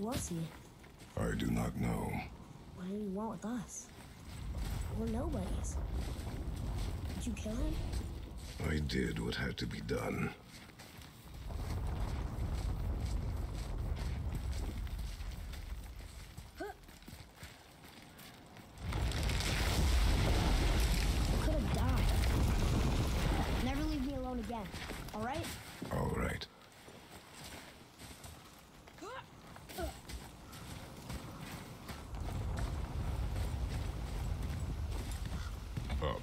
was he? I do not know. What did he want with us? We're nobodies. Did you kill him? I did what had to be done. Could have died. Never leave me alone again, alright? All right. Up.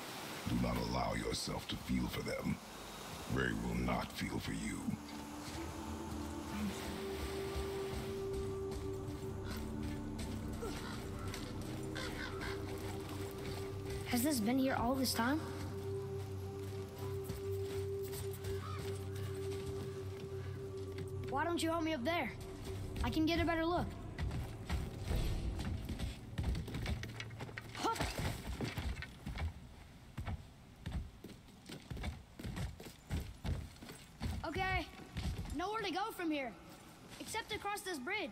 Do not allow yourself to feel for them. Ray will not feel for you. Has this been here all this time? Why don't you help me up there? I can get a better look. Hup! Okay, nowhere to go from here, except across this bridge.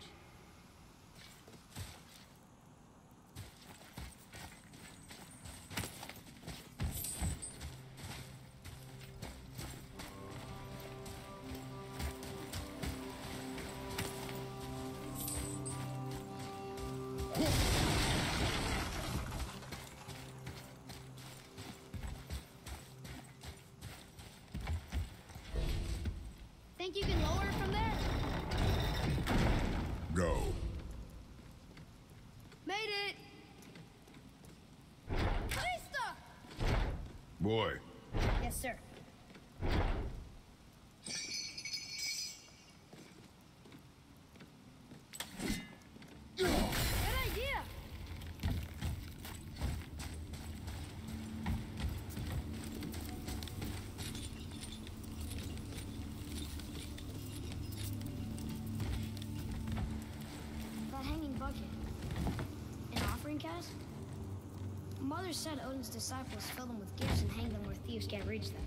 Mother said Odin's disciples fill them with gifts and hang them where thieves can't reach them.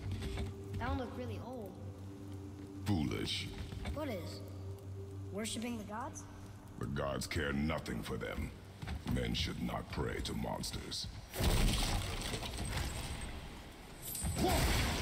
That one looked really old. foolish. What is? Worshipping the gods? The gods care nothing for them. Men should not pray to monsters. What's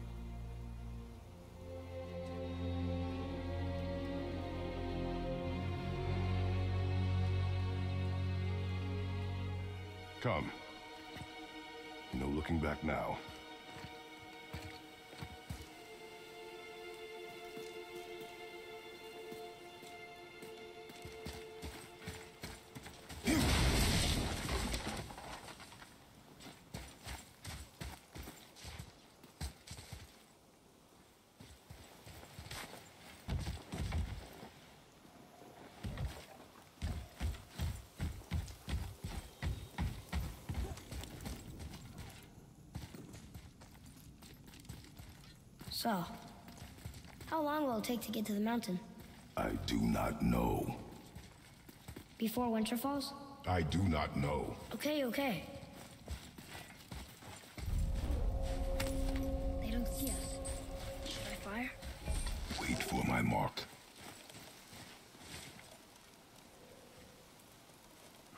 Come. No looking back now. So, how long will it take to get to the mountain? I do not know. Before winter falls? I do not know. Okay, okay. They don't see us. Should I fire? Wait for my mark.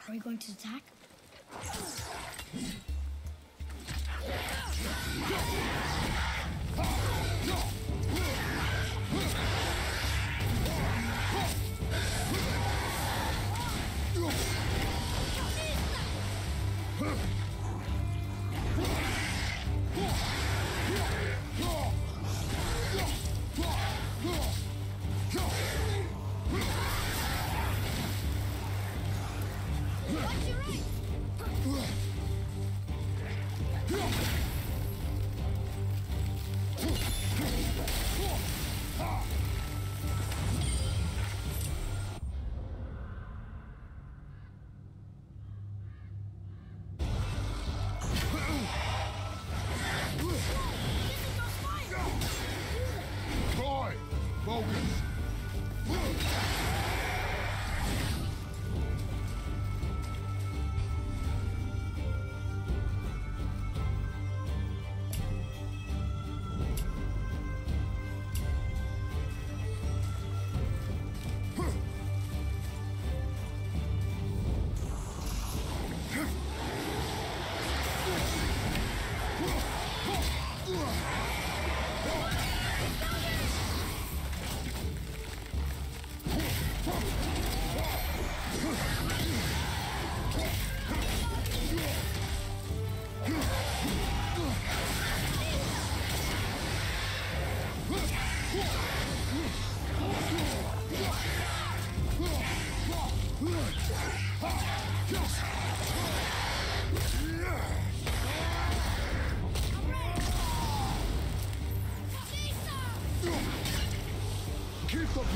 Are we going to attack?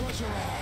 Pressure on!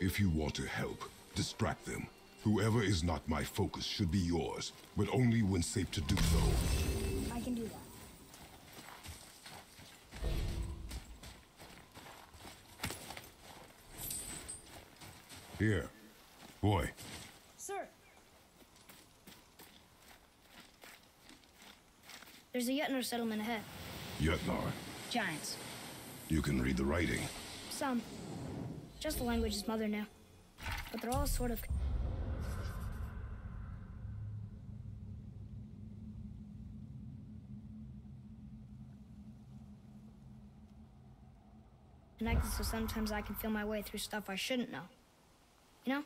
If you want to help, distract them. Whoever is not my focus should be yours, but only when safe to do so. I can do that. Here. Boy, Sir! There's a Jötnar settlement ahead. Jötnar, Giants. you can read the writing. Some. Just the language is mother now, But they're all sort of... Connected so sometimes I can feel my way through stuff I shouldn't know. You know?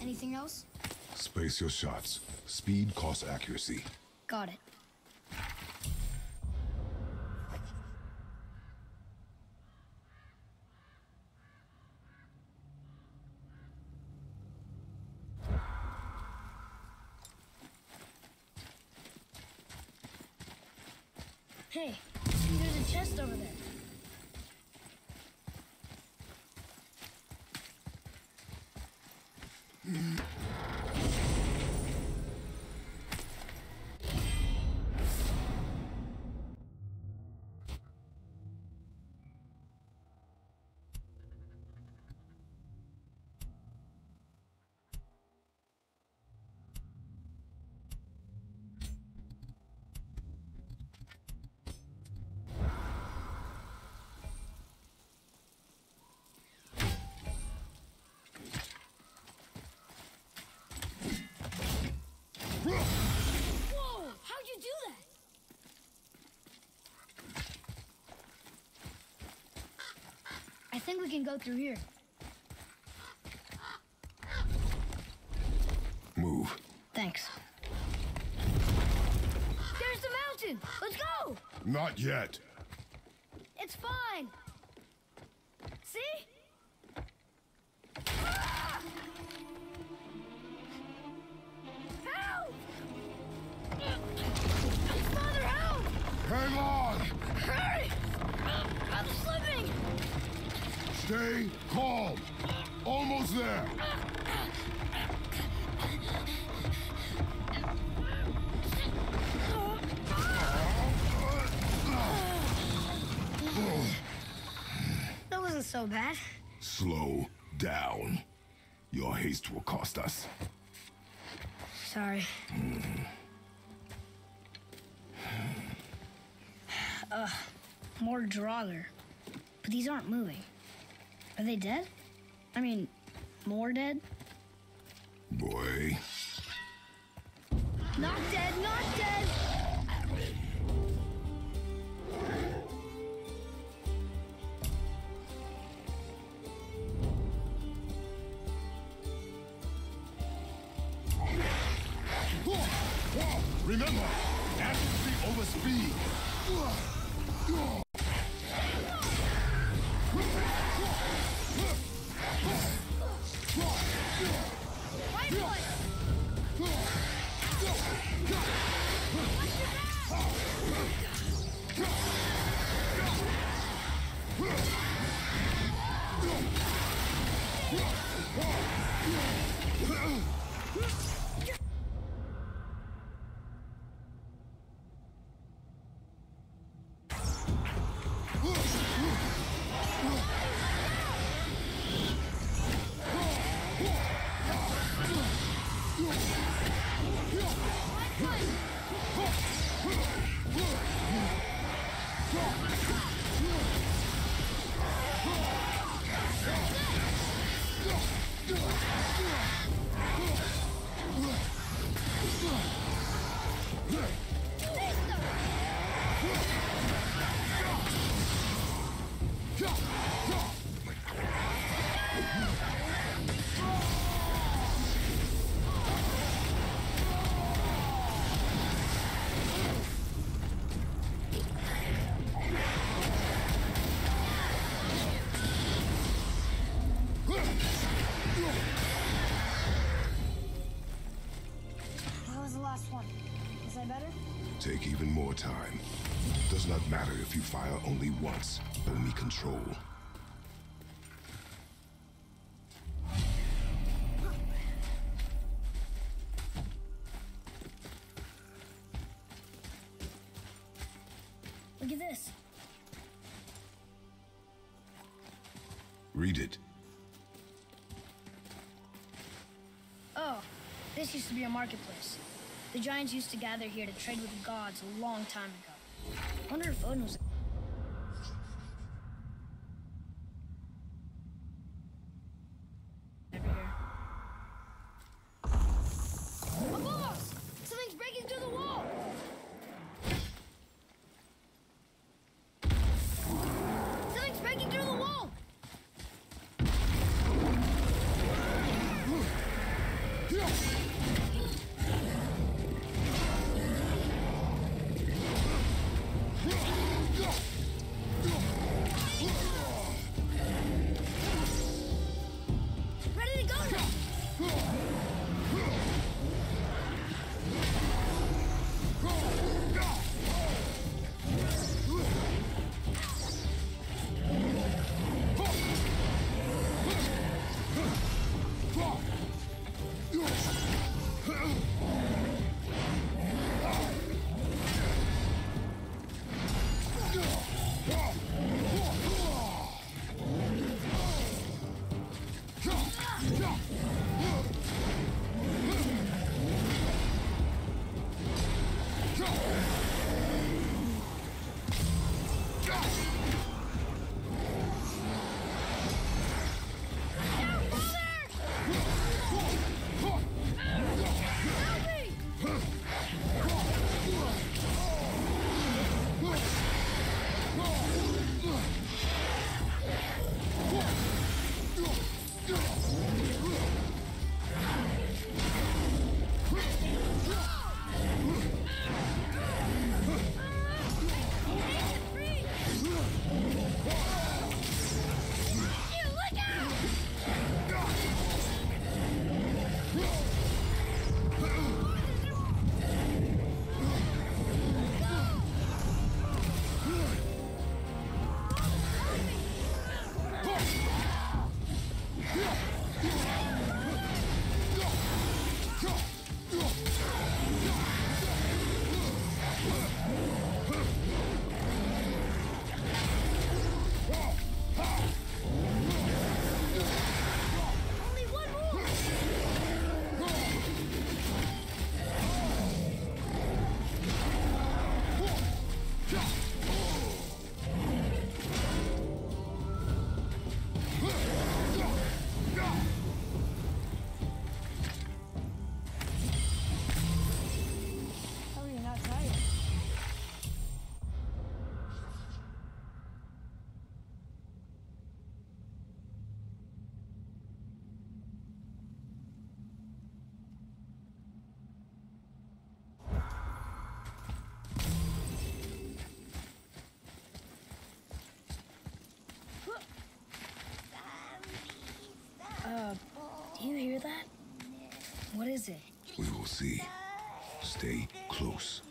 Anything else? Space your shots. Speed costs accuracy. Got it. Hey, there's a chest over there. Whoa! How'd you do that? I think we can go through here. Move. Thanks. There's the mountain! Let's go! Not yet. Stay calm. Almost there. That wasn't so bad. Slow down. Your haste will cost us. Sorry. Hmm. Ugh, more Draugr. But these aren't moving. Are they dead? I mean, more dead? Boy. Not dead, not dead! Remember, accuracy over speed. Huh? Not matter if you fire only once. Me control. Look at this. Read it. Oh, this used to be a marketplace. The giants used to gather here to trade with the gods a long time ago. Wonder if Odin was. Do you hear that? What is it? We will see. Stay close.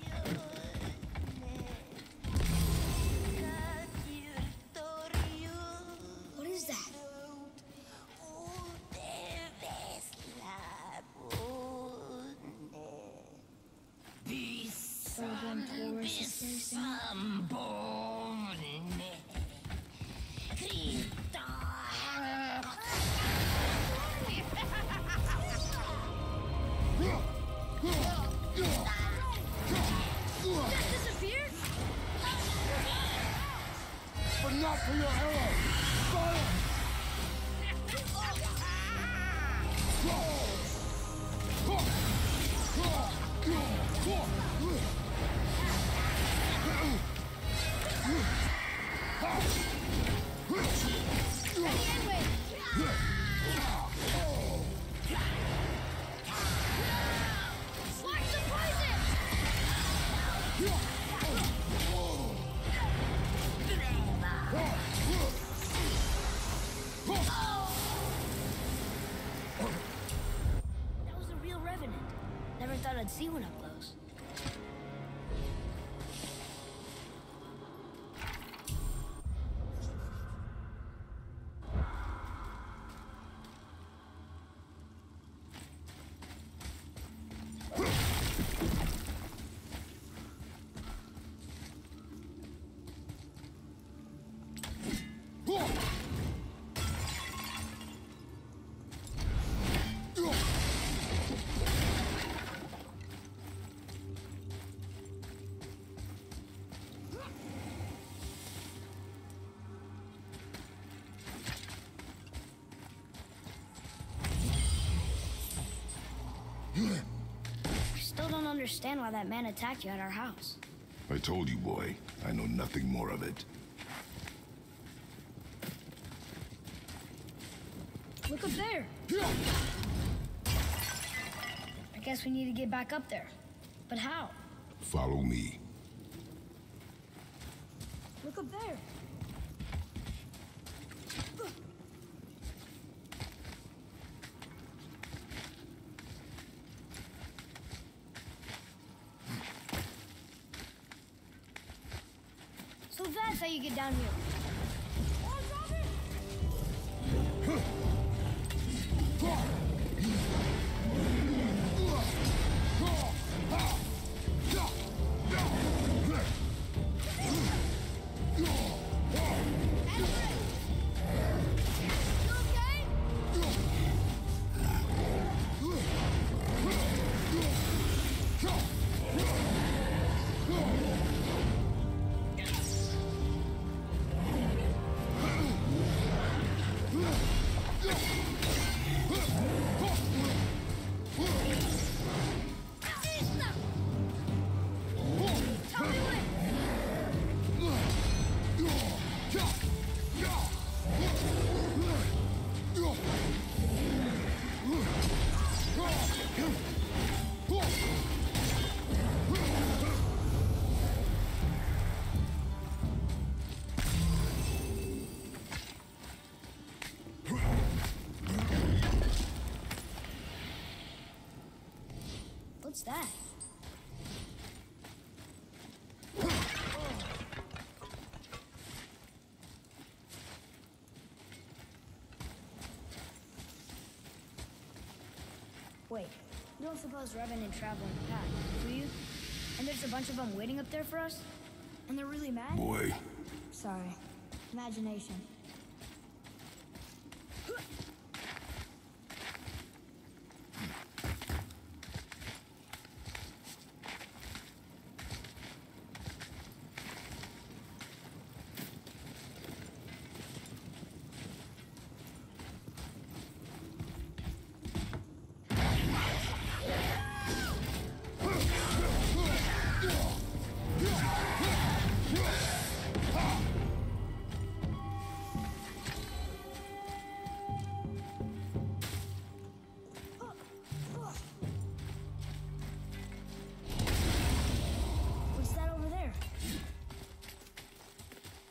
Understand why that man attacked you at our house. I told you, boy. I know nothing more of it. Look up there. I guess we need to get back up there. But how? Follow me. What's that? Wait, you don't suppose Revenant travel in the pack, do you? And there's a bunch of them waiting up there for us? And they're really mad? Boy, Sorry. Imagination.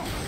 I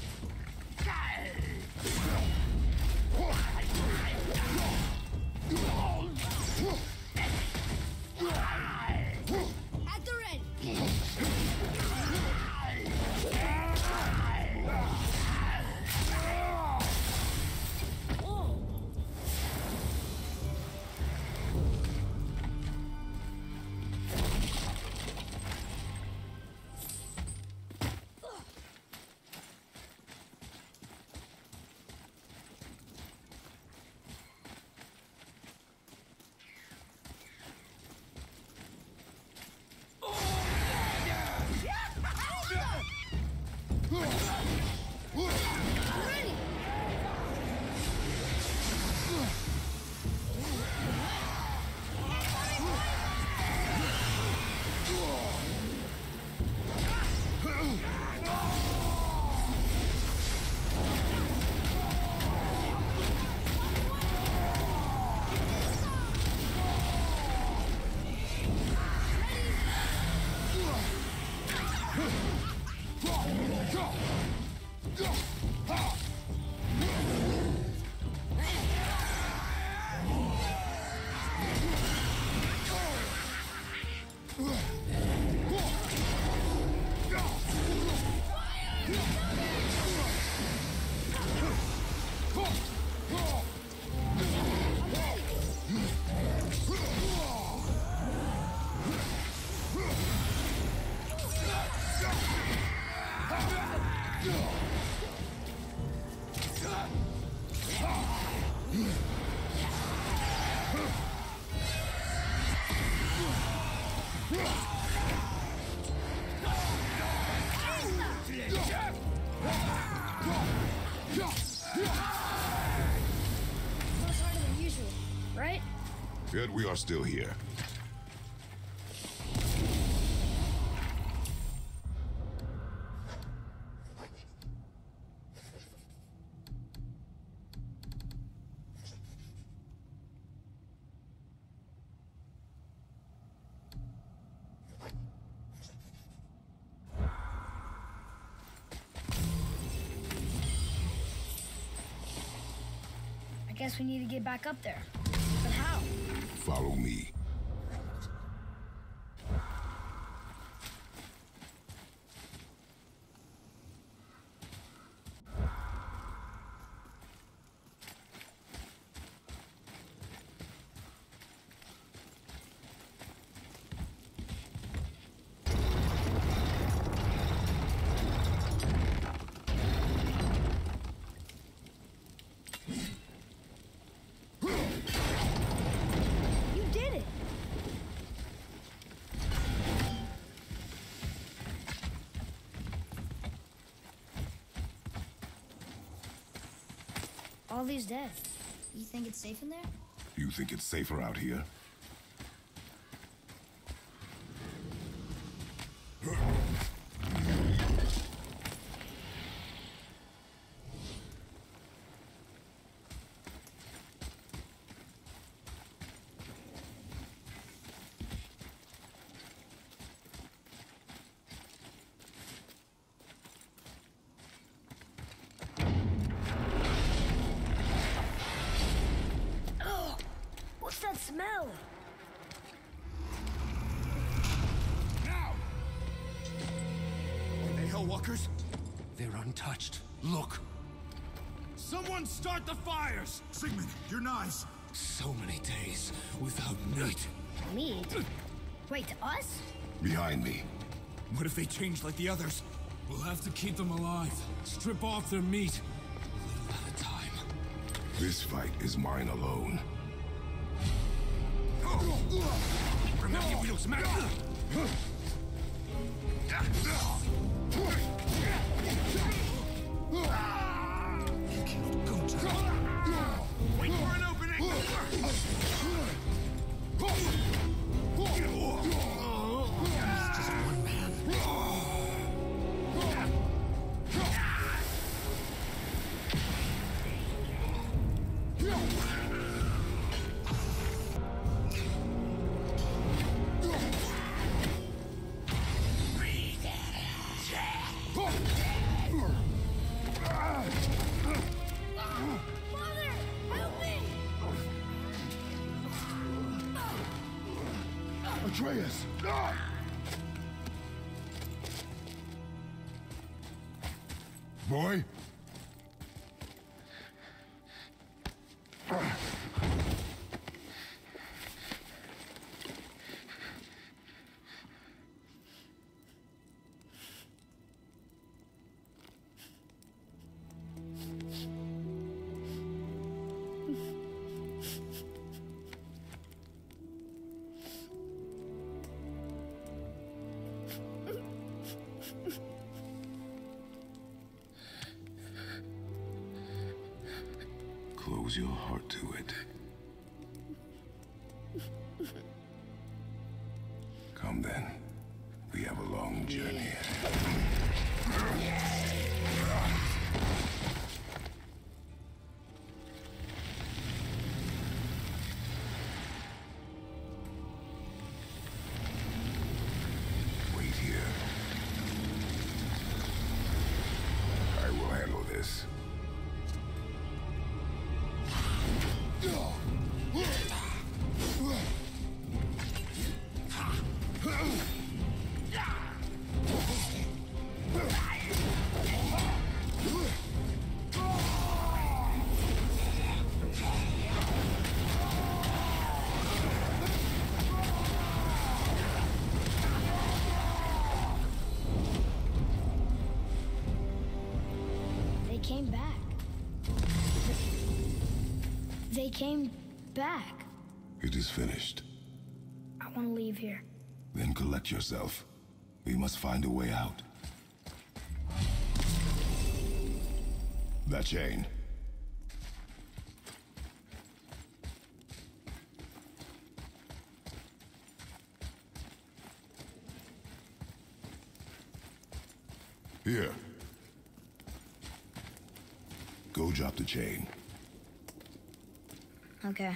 Yet we are still here. I guess we need to get back up there. Follow me. You did it! All these dead. You think it's safe in there? You think it's safer out here? Sigmund, your knives. So many days without meat. Meat? Wait, us? Behind me. What if they change like the others? We'll have to keep them alive. Strip off their meat. A little at a time. This fight is mine alone. Remember, we don't smack! Atreus! Close your heart to it. They came back. It is finished. I want to leave here. Then collect yourself. We must find a way out. That chain. Here. Go drop the chain. Okay.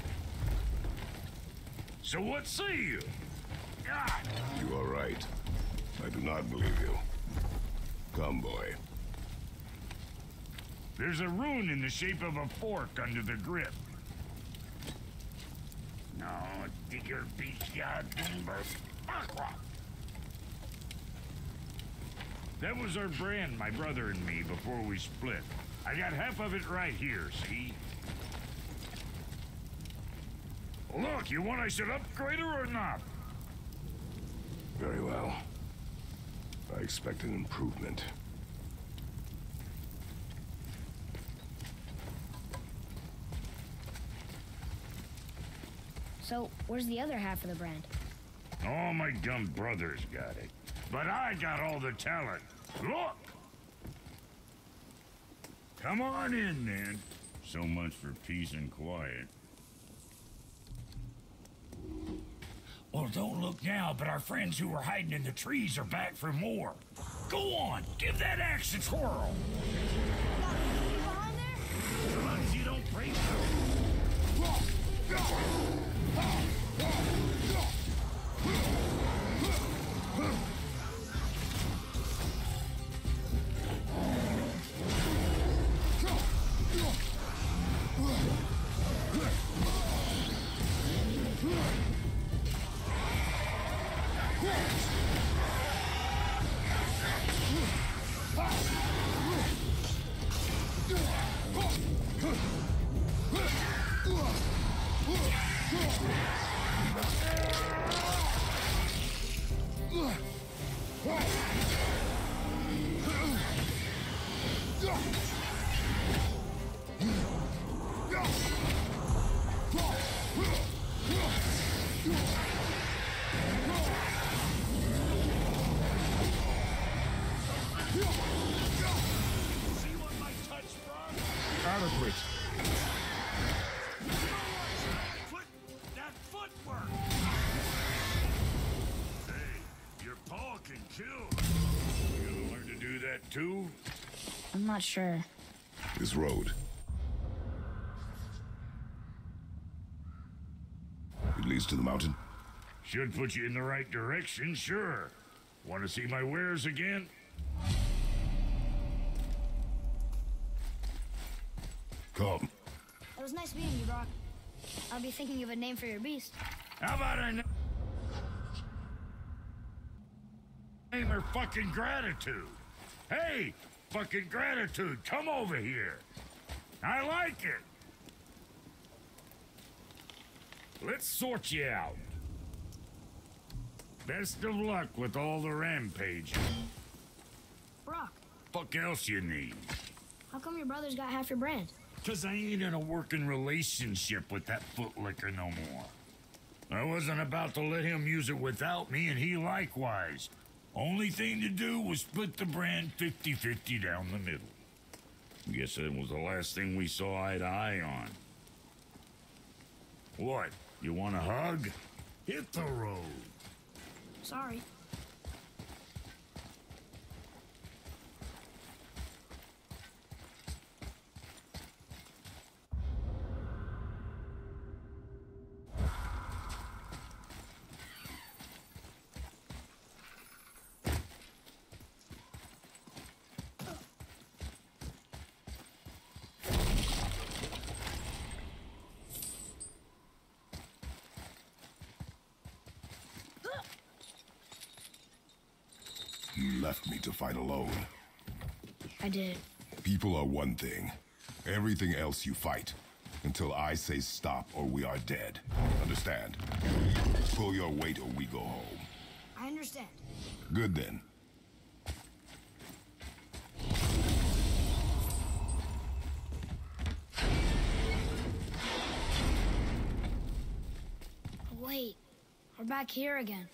So what say you? Ah! You are right. I do not believe you. Come, boy. There's a rune in the shape of a fork under the grip. No, digger beach ya That was our brand, my brother and me, before we split. I got half of it right here, see? Look, you want I should upgrade her or not? Very well. I expect an improvement. So, where's the other half of the brand? All my dumb brothers got it. But I got all the talent. Look! Come on in, then. So much for peace and quiet. Well, don't look now, but our friends who were hiding in the trees are back for more. Go on, give that axe a twirl. As long as you don't break not sure. This road. It leads to the mountain. Should put you in the right direction, sure. Want to see my wares again? Come. It was nice meeting you, Brok. I'll be thinking of a name for your beast. How about a n- name or fucking gratitude? Hey, fucking gratitude, come over here. I like it. Let's sort you out. Best of luck with all the rampaging. Brok, Fuck else you need. how come your brother's got half your brand? Cause I ain't in a working relationship with that footlicker no more. I wasn't about to let him use it without me, and he likewise. Only thing to do was split the brand 50-50 down the middle. Guess that was the last thing we saw eye to eye on. What? You want a hug? Hit the road. Sorry. You left me to fight alone. I did. People are one thing. Everything else you fight. Until I say stop or we are dead. Understand? Pull your weight or we go home. I understand. Good then. Wait, we're back here again.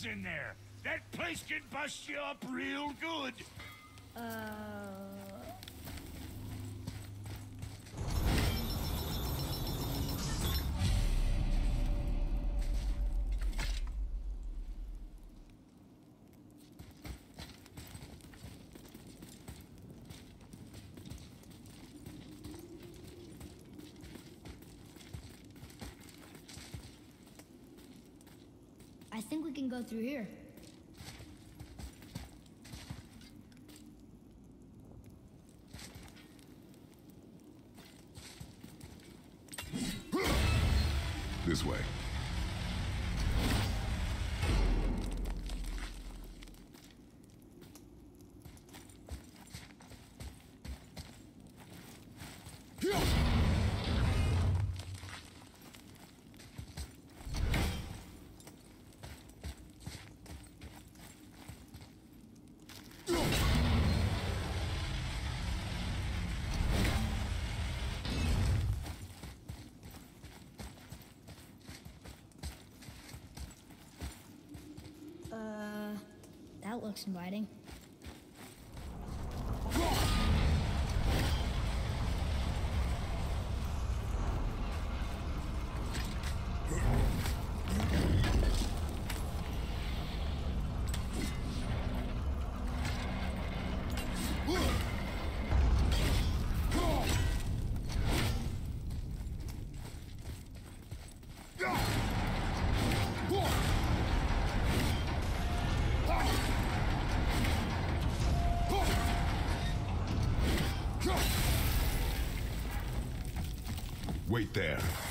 Guns in there. That place can bust you up real good. Uh... we can go through here. This way. Uh, looks Wait there.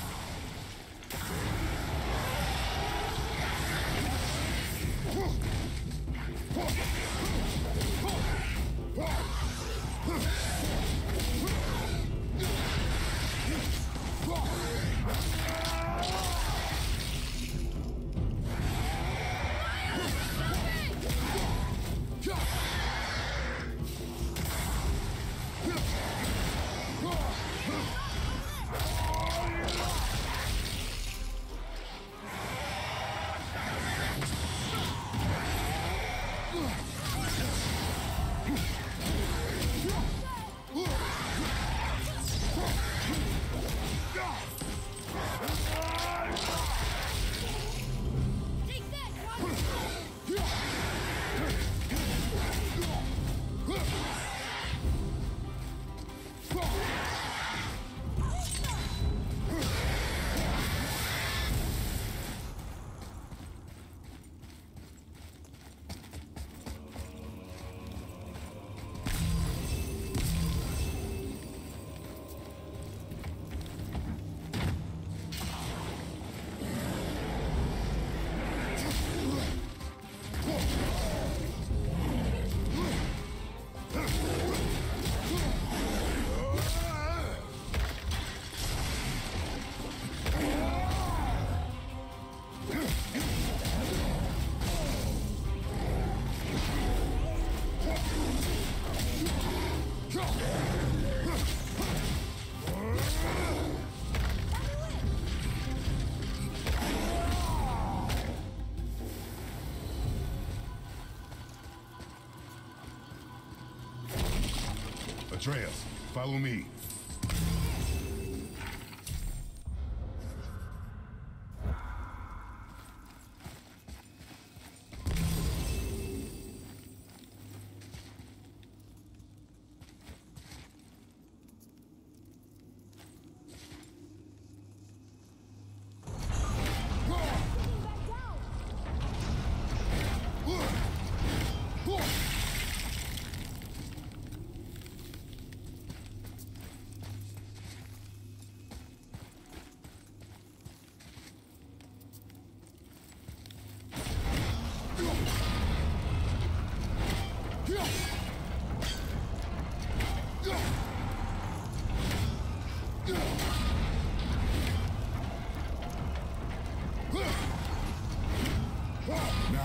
Atreus, follow me.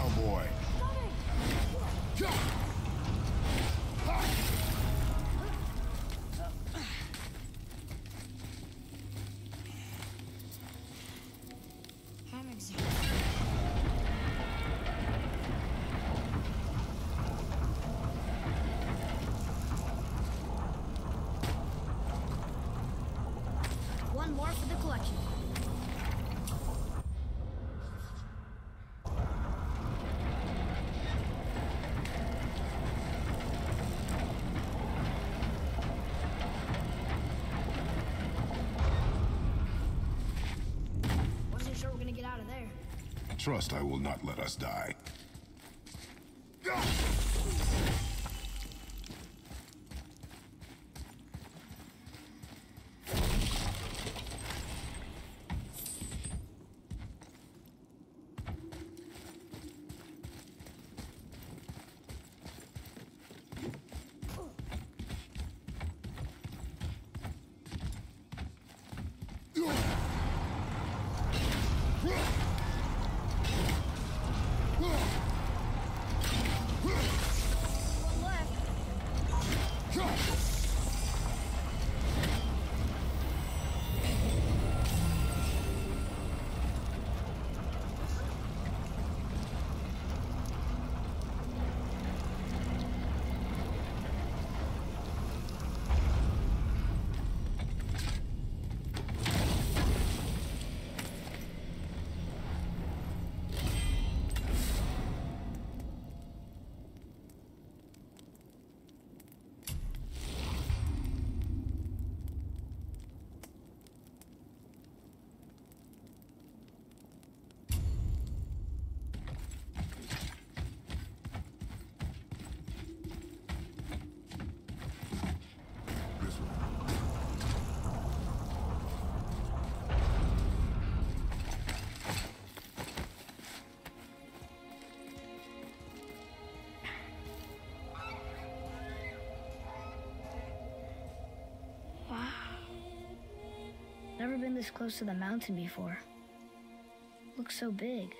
Now, boy. Trust I will not let us die. Never been this close to the mountain before. Looks so big.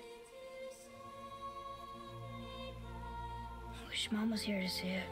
Wish Mom was here to see it.